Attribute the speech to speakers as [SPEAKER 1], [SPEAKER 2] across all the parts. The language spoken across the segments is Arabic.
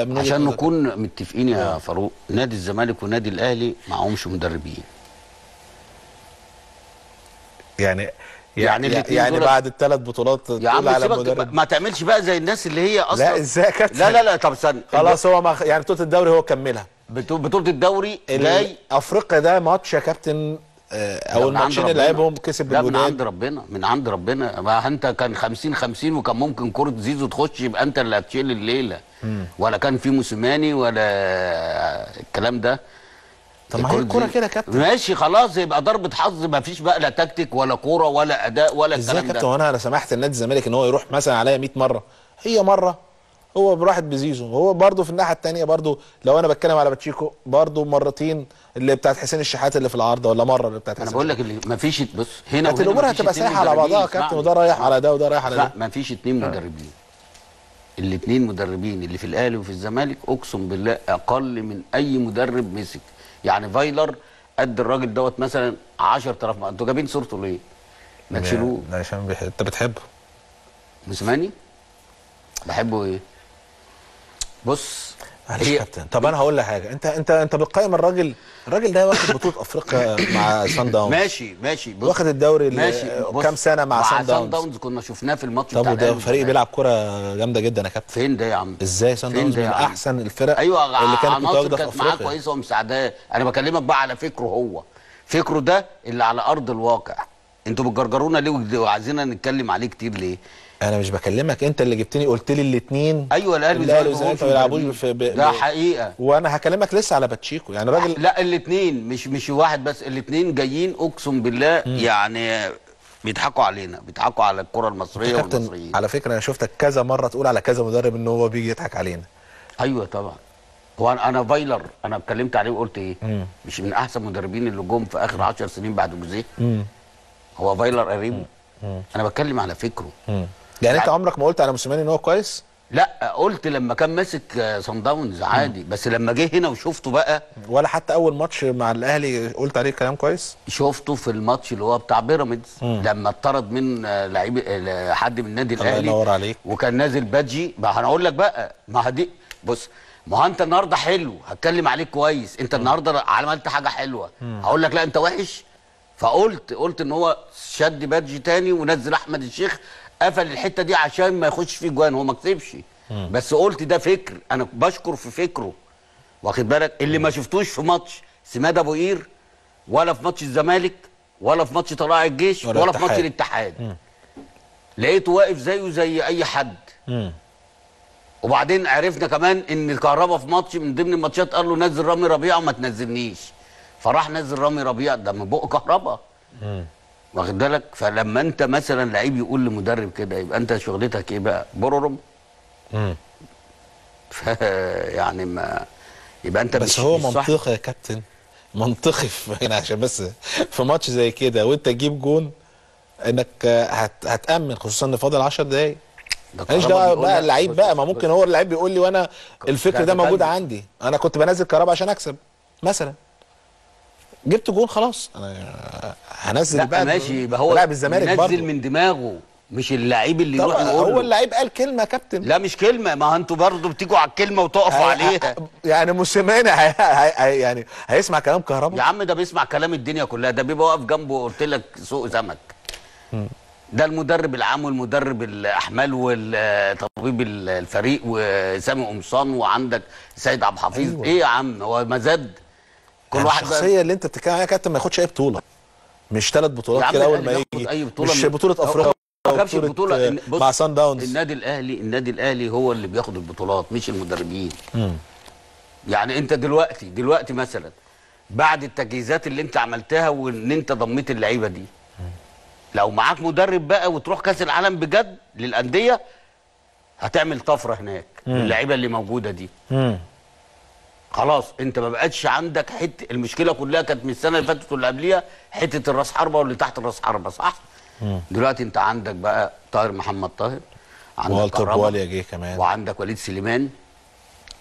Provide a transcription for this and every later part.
[SPEAKER 1] عشان؟ نكون متفقين يا فاروق نادي الزمالك ونادي الأهلي معهمش مدربين.
[SPEAKER 2] يعني
[SPEAKER 1] يعني
[SPEAKER 2] يعني يعني بعد الثلاث بطولات
[SPEAKER 1] يا عم
[SPEAKER 2] على
[SPEAKER 1] سيبك
[SPEAKER 2] مدرب
[SPEAKER 1] ما تعملش بقى زي الناس اللي هي أصلا
[SPEAKER 2] لا إزاي يا كابتن؟
[SPEAKER 1] لا لا لا طب استنى
[SPEAKER 2] خلاص هو ما يعني بطولة الدوري هو كملها.
[SPEAKER 1] بطو- بطولة الدوري
[SPEAKER 2] ال-
[SPEAKER 1] جاي.
[SPEAKER 2] أفريقيا ده ماتش يا كابتن آه،
[SPEAKER 1] ده
[SPEAKER 2] أو
[SPEAKER 1] من عند
[SPEAKER 2] الماتشين اللي. لعبهم كسب
[SPEAKER 1] لا من
[SPEAKER 2] الوداد
[SPEAKER 1] عند ربنا من عند ربنا. ما انت كان 50 50 وكان ممكن كرة زيزو تخش يبقى انت اللي هتشيل الليلة. ولا كان في موسيماني ولا الكلام ده.
[SPEAKER 2] طب ما هي الكوره. كده يا كابتن.
[SPEAKER 1] ماشي خلاص يبقى ضربة حظ. ما فيش بقى لا تكتيك ولا كورة ولا أداء ولا
[SPEAKER 2] إزاي يا
[SPEAKER 1] الكلام
[SPEAKER 2] كابتن؟
[SPEAKER 1] ده
[SPEAKER 2] وأنا أنا سمحت النادي الزمالك إن هو يروح مثلا عليا 100 مرة. هي مرة. هو راحت بزيزو هو برضه في الناحية الثانية برضه لو أنا بتكلم على باتشيكو برضه مرتين اللي بتاعت حسين الشحات اللي في العارضة ولا مرة اللي بتاعت
[SPEAKER 1] أنا
[SPEAKER 2] حسين
[SPEAKER 1] بقول لك اللي ما فيش بص هنا
[SPEAKER 2] كانت
[SPEAKER 1] وهنا الأمور
[SPEAKER 2] هتبقى سايحه على بعضها يا. كابتن. وده رايح على ده وده رايح على
[SPEAKER 1] لا
[SPEAKER 2] ده
[SPEAKER 1] ما فيش اتنين مدربين الاتنين مدربين اللي في الأهلي وفي الزمالك أقسم بالله أقل من أي مدرب مسك يعني فايلر قد الراجل دوت مثلا 10000 ما أنتوا جايبين صورته ليه؟ ما تشيلوه
[SPEAKER 2] لا عشان بيح... أنت بتحبه
[SPEAKER 1] موسيماني بحبه إيه؟ بص
[SPEAKER 2] معلش كابتن. طب أنا هقول لك حاجة. أنت أنت أنت بتقيم الراجل الراجل ده واخد بطولة أفريقيا مع سان داونز
[SPEAKER 1] ماشي ماشي. بص
[SPEAKER 2] واخد الدوري ال-
[SPEAKER 1] ماشي. بص،
[SPEAKER 2] كام سنة مع صن
[SPEAKER 1] صن
[SPEAKER 2] داونز.
[SPEAKER 1] داونز كنا شفناه في الماتش
[SPEAKER 2] طب
[SPEAKER 1] بتاع
[SPEAKER 2] وده
[SPEAKER 1] الأهلي
[SPEAKER 2] فريق. بيلعب كوره جامدة جدا يا كابتن.
[SPEAKER 1] فين ده يا عم؟
[SPEAKER 2] إزاي
[SPEAKER 1] صن
[SPEAKER 2] داونز
[SPEAKER 1] ده
[SPEAKER 2] من؟ أحسن الفرق
[SPEAKER 1] أيوه
[SPEAKER 2] اللي كانت متواجدة في
[SPEAKER 1] كانت معاه
[SPEAKER 2] أفريقيا؟
[SPEAKER 1] كويسة ومساعداه. أنا بكلمك بقى على فكره هو. فكره ده اللي على أرض الواقع. أنتوا بتجرجرونا ليه وعايزيننا نتكلم عليه كتير ليه؟
[SPEAKER 2] أنا مش بكلمك أنت اللي جبتني قلت لي الاثنين
[SPEAKER 1] أيوه
[SPEAKER 2] الأهلي
[SPEAKER 1] والزمالك
[SPEAKER 2] ما بيلعبوش. في ب...
[SPEAKER 1] ده. حقيقة.
[SPEAKER 2] وأنا هكلمك لسه على باتشيكو. يعني راجل
[SPEAKER 1] لا الاثنين مش مش واحد بس الاثنين جايين أقسم بالله يعني بيضحكوا علينا بيضحكوا على
[SPEAKER 2] الكرة المصرية
[SPEAKER 1] والمصريين.
[SPEAKER 2] على فكرة أنا شفتك كذا مرة تقول على كذا مدرب إن هو بيجي يضحك علينا.
[SPEAKER 1] أيوه طبعا. هو أنا أنا فايلر. أنا اتكلمت عليه وقلت إيه؟ مش من أحسن مدربين اللي جم في آخر 10 سنين بعد جوزيه. هو فايلر قريب أنا بتكلم على فكره.
[SPEAKER 2] مم. يعني انت عمرك ما قلت على موسيماني ان هو كويس؟
[SPEAKER 1] لا قلت لما كان ماسك آه، صن داونز عادي. بس لما جه هنا وشفته بقى
[SPEAKER 2] ولا حتى اول ماتش مع الاهلي قلت عليه كلام كويس؟
[SPEAKER 1] شفته في الماتش اللي هو بتاع بيراميدز لما اتطرد من آه، لعيب آه، حد من النادي
[SPEAKER 2] الله
[SPEAKER 1] الأهلي
[SPEAKER 2] ينور عليك.
[SPEAKER 1] وكان نازل بادجي ما أنا أقول لك بقى ما دي بص ما هو انت النهارده حلو هتكلم عليك كويس. انت النهارده عملت حاجة حلوة. هقول لك لا انت وحش. فقلت قلت ان هو شد بادجي تاني ونزل أحمد الشيخ. قفل الحتة دي عشان ما يخش فيه جوان هو ما كسبش بس قلت ده فكر أنا بشكر في فكره. واخد بالك؟ اللي ما شفتوش في ماتش سماد أبو قير ولا في ماتش الزمالك ولا في ماتش طلائع الجيش
[SPEAKER 2] ولا
[SPEAKER 1] ولا, في ماتش
[SPEAKER 2] الاتحاد.
[SPEAKER 1] لقيته واقف زيه زي أي حد. وبعدين عرفنا كمان إن الكهرباء في ماتش من ضمن الماتشات قال له نزل رامي ربيعة وما تنزلنيش. فراح نزل رامي ربيعة ده من بق كهرباء. واخد بالك؟ فلما انت مثلا لعيب يقول لمدرب كده يبقى انت شغلتك إيه بقى. ف يعني ما يبقى انت
[SPEAKER 2] بس
[SPEAKER 1] مش
[SPEAKER 2] هو. منطقي يا كابتن. منطقي في هنا عشان بس في ماتش زي كده وانت تجيب جون انك هت هتأمن خصوصا إن فاضل 10 دقايق.
[SPEAKER 1] ده
[SPEAKER 2] ماليش
[SPEAKER 1] دعوة
[SPEAKER 2] بقى اللعيب بقى ما ممكن هو اللعيب بيقول لي وأنا الفكر
[SPEAKER 1] ده
[SPEAKER 2] موجود. عندي. أنا كنت بنزل كهربا عشان أكسب مثلا. جبت جون خلاص. أنا هنزل
[SPEAKER 1] لا
[SPEAKER 2] بقى
[SPEAKER 1] ماشي يبقى هو
[SPEAKER 2] لاعب الزمالك برضه.
[SPEAKER 1] من دماغه مش اللعيب اللي يروح يقول
[SPEAKER 2] هو. اللعيب قال كلمة يا كابتن.
[SPEAKER 1] لا مش كلمة ما أنتوا برضه بتيجوا على الكلمة وتقفوا عليها.
[SPEAKER 2] يعني موسيماني هي هي هي يعني هيسمع كلام كهربا؟
[SPEAKER 1] يا عم ده بيسمع كلام الدنيا كلها ده بيبقى واقف جنبه قلت لك سوق سمك ده المدرب العام والمدرب الأحمال والطبيب الفريق وسامي قمصان وعندك سيد عبد الحفيظ.
[SPEAKER 2] أيوة.
[SPEAKER 1] إيه يا عم؟ هو مزاد كل
[SPEAKER 2] يعني
[SPEAKER 1] واحد بقى
[SPEAKER 2] الشخصية اللي انت بتتكلم عليها كابتن ما ياخدش أي بطولة. مش ثلاث بطولات كده
[SPEAKER 1] أول
[SPEAKER 2] ما يجي.
[SPEAKER 1] أي بطولة
[SPEAKER 2] مش
[SPEAKER 1] من- بطولة
[SPEAKER 2] أفريقيا
[SPEAKER 1] ما جابش
[SPEAKER 2] آه، مع سان داونز.
[SPEAKER 1] النادي الأهلي النادي الأهلي هو اللي بياخد البطولات مش المدربين. يعني أنت دلوقتي دلوقتي مثلا بعد التجهيزات اللي أنت عملتها وإن أنت ضميت اللعيبة دي لو معاك مدرب بقى وتروح كأس العالم بجد للأندية هتعمل طفرة هناك اللعيبه اللي موجودة دي.
[SPEAKER 2] مم.
[SPEAKER 1] خلاص انت ما بقتش عندك حتة المشكلة كلها كانت من السنة اللي فاتت واللي قبليها حتة الراس حربة واللي تحت الراس حربة صح؟ دلوقتي انت عندك بقى طاهر محمد طاهر عندك
[SPEAKER 2] والتر جه كمان
[SPEAKER 1] وعندك وليد سليمان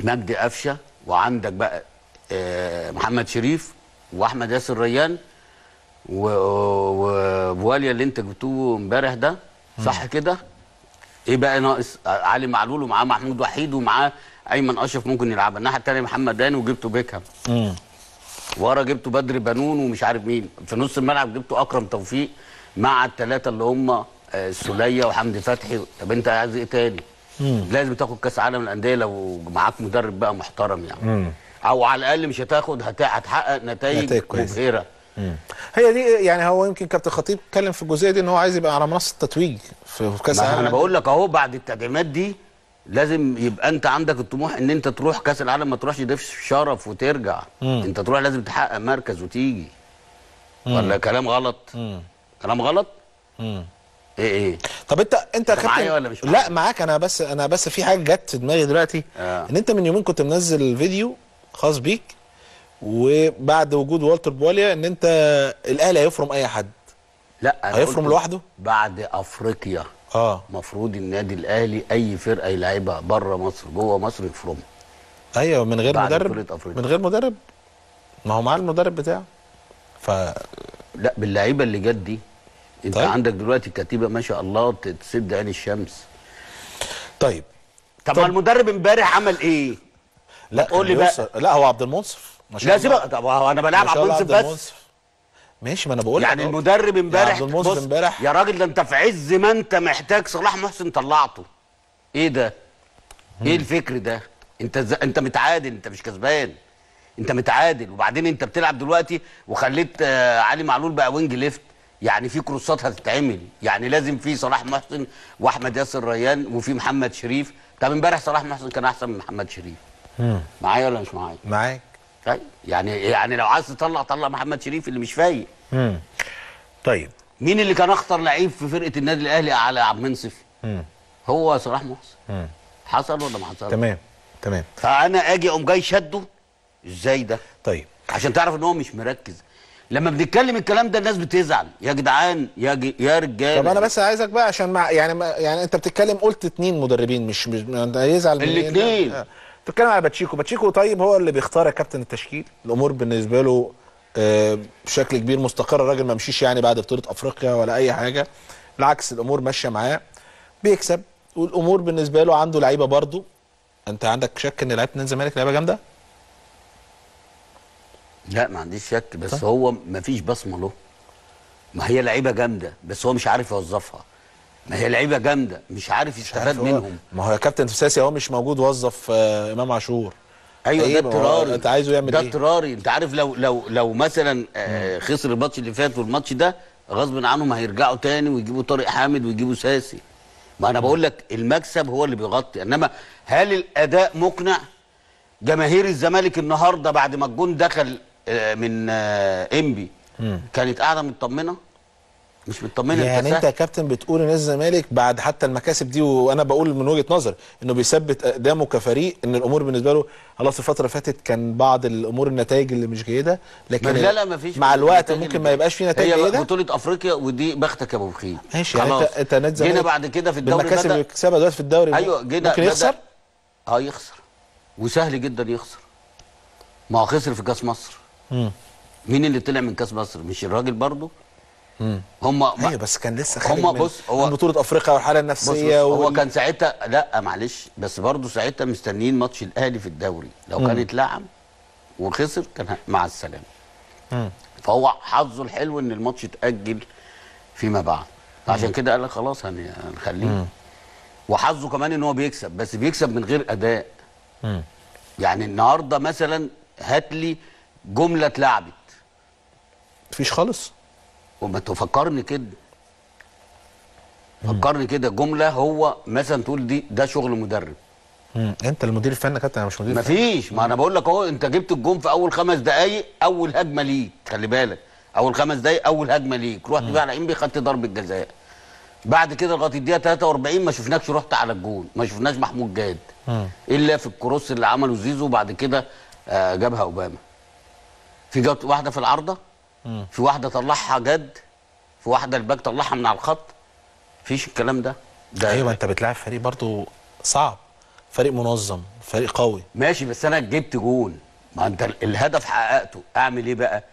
[SPEAKER 1] مجدي قفشة وعندك بقى آه، محمد شريف وأحمد ياسر ريان وبواليا اللي انت جبتوه امبارح ده صح كده؟ إيه بقى ناقص؟ علي معلول ومعاه محمود وحيد ومعاه ايمن أشرف ممكن يلعبها. الناحية الثانية محمد هاني وجبته بيكهام.
[SPEAKER 2] مم.
[SPEAKER 1] ورا جبته بدر بنون ومش عارف مين. في نص الملعب جبته أكرم توفيق مع الثلاثه اللي هم آه، السوليه وحمدي فتحي. طب أنت عايز إيه تاني؟ لازم تاخد كأس عالم الانديه لو معاك مدرب بقى محترم يعني. أو على الأقل مش هتاخد هت- هتحقق نتائج. مبهرة.
[SPEAKER 2] هي دي يعني هو يمكن كابتن خطيب اتكلم في الجزئية دي إن هو عايز يبقى على منصة التتويج في
[SPEAKER 1] كأس
[SPEAKER 2] العالم
[SPEAKER 1] أنا بقول لك أهو بعد التدعيمات دي لازم يبقى انت عندك الطموح ان انت تروح كاس العالم ما تروحش ضيف شرف وترجع
[SPEAKER 2] مم.
[SPEAKER 1] انت تروح لازم تحقق مركز وتيجي ولا كلام غلط
[SPEAKER 2] مم.
[SPEAKER 1] كلام غلط
[SPEAKER 2] مم.
[SPEAKER 1] إيه إيه
[SPEAKER 2] طب انت انت كابتن-
[SPEAKER 1] معايا ولا مش
[SPEAKER 2] لا
[SPEAKER 1] معايا؟
[SPEAKER 2] معاك أنا بس أنا بس في حاجة جت في دماغي دلوقتي
[SPEAKER 1] آه.
[SPEAKER 2] ان انت من يومين كنت منزل فيديو خاص بيك وبعد وجود والتر بواليا ان انت الاهلي هيفرم اي حد
[SPEAKER 1] لا أنا
[SPEAKER 2] هيفرم لوحده؟
[SPEAKER 1] بعد أفريقيا
[SPEAKER 2] آه
[SPEAKER 1] مفروض النادي الأهلي أي فرقة يلعبها بره مصر جوه مصر يفرمها
[SPEAKER 2] أيوه من غير مدرب. من غير مدرب ما هو معاه المدرب بتاعه ف
[SPEAKER 1] لا باللعيبة اللي جت دي أنت
[SPEAKER 2] طيب.
[SPEAKER 1] عندك دلوقتي كتيبة ما شاء الله تسد عين الشمس
[SPEAKER 2] طيب
[SPEAKER 1] طب,
[SPEAKER 2] طب-
[SPEAKER 1] ما المدرب امبارح عمل إيه؟
[SPEAKER 2] لا
[SPEAKER 1] قول لي بقى.
[SPEAKER 2] لا هو عبد المنصف ما شاء
[SPEAKER 1] لا. سيبك طب أنا بلعب عبد المنصف بس.
[SPEAKER 2] ماشي ما أنا بقول
[SPEAKER 1] يعني. المدرب امبارح بص،
[SPEAKER 2] امبارح.
[SPEAKER 1] يا راجل ده أنت في عز ما أنت محتاج صلاح محسن طلعته إيه ده؟ إيه الفكر ده؟ أنت ز... أنت متعادل أنت مش كسبان أنت متعادل وبعدين أنت بتلعب دلوقتي وخليت آه، علي معلول بقى wing left يعني في كروسات هتتعمل يعني لازم في صلاح محسن وأحمد ياسر ريان وفي محمد شريف طب امبارح صلاح محسن كان أحسن من محمد شريف. معايا ولا مش معايا؟
[SPEAKER 2] معاك
[SPEAKER 1] طيب يعني يعني لو عايز تطلع طلع محمد شريف اللي مش فايق.
[SPEAKER 2] مم. طيب.
[SPEAKER 1] مين اللي كان أخطر لعيب في فرقة النادي الأهلي على عبد المنصف. هو صلاح محسن. حصل ولا ما حصل
[SPEAKER 2] تمام تمام.
[SPEAKER 1] فأنا آجي أقوم جاي شده إزاي ده؟
[SPEAKER 2] طيب.
[SPEAKER 1] عشان تعرف إن هو مش مركز. لما بنتكلم الكلام ده الناس بتزعل. يا جدعان يا ج... يا رجاله
[SPEAKER 2] طب أنا بس عايزك بقى عشان مع يعني ما يعني أنت بتتكلم قلت اتنين مدربين مش مش أنت هيزعل بتتكلم على باتشيكو. باتشيكو طيب هو اللي بيختار يا كابتن التشكيل. الأمور بالنسبة له آه، بشكل كبير مستقر. الراجل ما مشيش يعني بعد بطولة أفريقيا ولا أي حاجة. بالعكس الأمور ماشية معاه. بيكسب. والأمور بالنسبة له عنده لعيبة برضه. أنت عندك شك إن لعيبة نادي الزمالك لعيبة جامدة؟
[SPEAKER 1] لا ما عنديش شك. بس هو ما فيش بصمة له. ما هي لعيبة جامدة بس هو مش عارف يوظفها. ما هي لعيبة جامدة مش عارف يستفاد منهم.
[SPEAKER 2] ما هو يا كابتن ساسي هو مش موجود وظف آه، امام عاشور. أيوه
[SPEAKER 1] ده اضطراري
[SPEAKER 2] انت عايزه يعمل
[SPEAKER 1] ده
[SPEAKER 2] إيه؟
[SPEAKER 1] اضطراري انت عارف لو لو لو مثلا آه خسر الماتش اللي فات والماتش ده غصب عنهم هيرجعوا تاني ويجيبوا طارق حامد ويجيبوا ساسي. ما أنا بقول لك المكسب هو اللي بيغطي. إنما هل الأداء مقنع؟ جماهير الزمالك النهارده بعد ما الجون دخل آه من إنبي كانت قاعدة مطمنة؟ مش مطمنة
[SPEAKER 2] يعني انت يا كابتن بتقول ان الزمالك بعد حتى المكاسب دي وأنا بقول من وجهة نظر انه بيثبت اقدامه كفريق ان الأمور بالنسبة له خلاص الفترة اللي فاتت كان بعض الأمور النتائج اللي مش جيدة لكن
[SPEAKER 1] لا لا ما فيش
[SPEAKER 2] مع الوقت ممكن ما يبقاش في نتائج
[SPEAKER 1] هي
[SPEAKER 2] جيدة.
[SPEAKER 1] بطولة افريقيا ودي بختك يا ابو بخيل.
[SPEAKER 2] ماشي يعني
[SPEAKER 1] خلاص.
[SPEAKER 2] انت انت نادي
[SPEAKER 1] جينا
[SPEAKER 2] الزمالك
[SPEAKER 1] بعد كده في الدوري
[SPEAKER 2] بالمكاسب
[SPEAKER 1] بدأ
[SPEAKER 2] اللي بيكسبها دلوقتي في الدوري
[SPEAKER 1] أيوه جينا
[SPEAKER 2] ممكن يخسر
[SPEAKER 1] آه يخسر. وسهل جدا يخسر. ما هو خسر في كاس مصر.
[SPEAKER 2] مم.
[SPEAKER 1] مين اللي طلع من كاس مصر؟ مش الراجل برضه. هم
[SPEAKER 2] أيوه بس كان لسه خارج من,
[SPEAKER 1] بص، هو-
[SPEAKER 2] من بطولة أفريقيا والحالة
[SPEAKER 1] بص, بص
[SPEAKER 2] النفسية
[SPEAKER 1] هو
[SPEAKER 2] وال-
[SPEAKER 1] كان ساعتها لا معلش بس برضه ساعتها مستنيين ماتش الأهلي في الدوري. لو كان اتلعب وخسر كان مع
[SPEAKER 2] السلامة.
[SPEAKER 1] فهو حظه الحلو إن الماتش اتأجل فيما بعد. عشان كده قال لك خلاص هن- هنخليه. وحظه كمان إن هو بيكسب بس بيكسب من غير أداء.
[SPEAKER 2] مم.
[SPEAKER 1] يعني النهارده مثلا هات لي جملة اتلعبت.
[SPEAKER 2] مفيش خالص؟
[SPEAKER 1] وما تفكرني كده. فكرني كده جملة هو مثلا تقول دي ده شغل مدرب.
[SPEAKER 2] مم. انت المدير الفني يا كابتن أنا مش مدير
[SPEAKER 1] مفيش. ما أنا بقول لك أهو أنت جبت الجون في أول خمس دقائق أول هجمة ليك خلي بالك. أول خمس دقائق أول هجمة ليك. رحت بقى على إنبي خدت ضربة جزاء. بعد كده لغاية الدقيقة 43 ما شفناكش رحت على الجون ما شفناش محمود جاد. إلا في ال cross اللي عمله زيزو وبعد كده آه، جابها أوباما. في جت واحدة في العارضة في واحدة طلعها جاد في واحدة ال back طلعها من على الخط. فيش الكلام ده. ده
[SPEAKER 2] أيوه أنت بتلاعب فريق برضو صعب فريق منظم فريق قوي.
[SPEAKER 1] ماشي بس أنا جبت جون. ما أنت ال- الهدف حققته. أعمل إيه بقى؟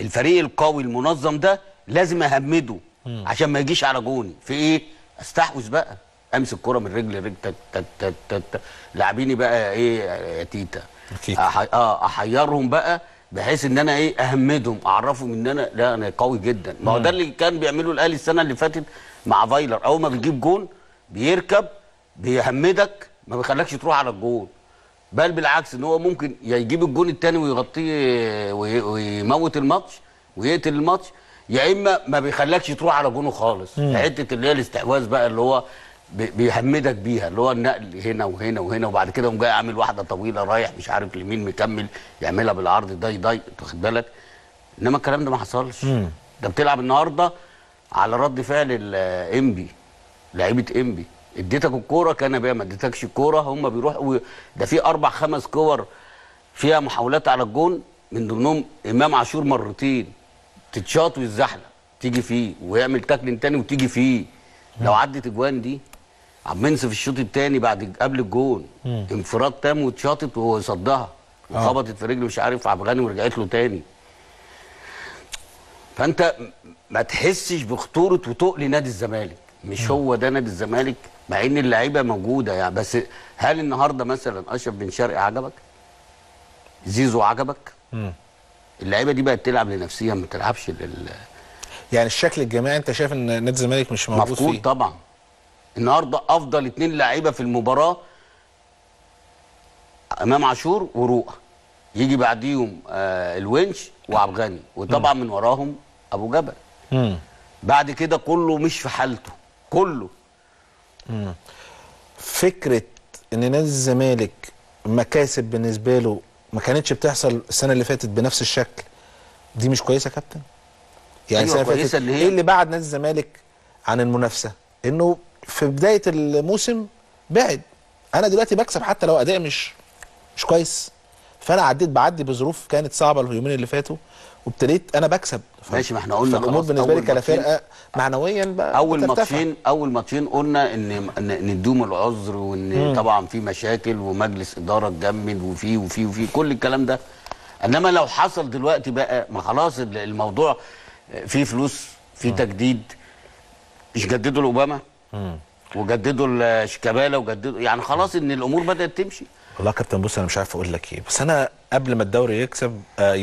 [SPEAKER 1] الفريق القوي المنظم ده لازم أهمده عشان ما يجيش على جوني في إيه؟ أستحوذ بقى. أمسك كرة من رجل تت تت لاعبيني بقى إيه؟ يا تيتا.
[SPEAKER 2] أكيد.
[SPEAKER 1] آه أحيرهم بقى. بحيث إن أنا إيه أهمدهم أعرفهم إن أنا لا أنا قوي جدا. ما هو ده اللي كان بيعمله الأهلي السنة اللي فاتت مع فايلر. أول ما بيجيب جون بيركب بيهمدك ما بيخلكش تروح على الجون. بل بالعكس إن هو ممكن يا يجيب الجون الثاني ويغطيه وي- ويموت الماتش ويقتل الماتش يا إما ما بيخلكش تروح على جونه خالص. حتة اللي هي الاستحواذ بقى اللي هو بيهمدك بيها اللي هو النقل هنا وهنا وهنا وبعد كده قوم جاي عامل واحدة طويلة رايح مش عارف لمين مكمل يعملها بالعرض يضايق أنت واخد بالك؟ انما الكلام ده ما حصلش. ده بتلعب النهارده على رد فعل الانبي لعيبة انبي اديتك الكورة كان بيها ما اديتكش الكورة هم بيروحوا ده في أربع خمس كور فيها محاولات على الجون من ضمنهم إمام عاشور مرتين. تتشاط ويتزحلق تيجي فيه ويعمل تاكلين تاني وتيجي فيه. لو عدت أجوان دي عبد المنصف الشوط الثاني بعد قبل الجون. انفراد تام واتشاطت وهو صدها وخبطت في رجله مش عارف عبد الغني ورجعت له تاني. فأنت ما تحسش بخطورة وتقل نادي الزمالك. مش هو ده نادي الزمالك مع إن اللعيبة موجودة يعني. بس هل النهارده مثلا أشرف بن شرقي عجبك؟ زيزو عجبك؟ اللعيبة دي بقت تلعب لنفسها ما بتلعبش لل
[SPEAKER 2] يعني الشكل الجماعي أنت شايف إن نادي الزمالك مش موجود
[SPEAKER 1] مفقود
[SPEAKER 2] فيه؟
[SPEAKER 1] طبعا. النهارده افضل اتنين لعيبه في المباراه امام عاشور ورؤى يجي بعديهم آه الونش وعبد الغني. وطبعا من وراهم ابو جبل.
[SPEAKER 2] مم.
[SPEAKER 1] بعد كده كله مش في حالته. كله.
[SPEAKER 2] فكرة إن نادي الزمالك مكاسب بالنسبة له ما كانتش بتحصل السنة اللي فاتت بنفس الشكل دي مش كويسة يا كابتن؟ يعني
[SPEAKER 1] أيوة
[SPEAKER 2] السنة اللي فاتت
[SPEAKER 1] إن هي-
[SPEAKER 2] إيه اللي بعد نادي الزمالك عن المنافسة؟ إنه في بداية الموسم بعد. أنا دلوقتي بكسب حتى لو أداء مش مش كويس. فأنا عديت بعدي بظروف كانت صعبة اليومين اللي فاتوا وابتديت أنا بكسب.
[SPEAKER 1] ماشي، ما إحنا قلنا
[SPEAKER 2] فالأمور
[SPEAKER 1] خلاص
[SPEAKER 2] بالنسبة لي كفرقة معنويا بقى أول.
[SPEAKER 1] ماتشين أول ماتشين قلنا إن ان ندوم العذر وإن طبعا في مشاكل ومجلس إدارة اتجمد وفي وفي وفي كل الكلام ده. إنما لو حصل دلوقتي بقى ما خلاص ال- الموضوع فيه فلوس في تجديد. مش جددوا لأوباما؟ وجددوا لشيكابالا وجددوا يعني خلاص إن الأمور بدأت تمشي.
[SPEAKER 2] والله يا كابتن بص أنا مش عارف أقول لك إيه بس أنا قبل ما الدوري يكسب آه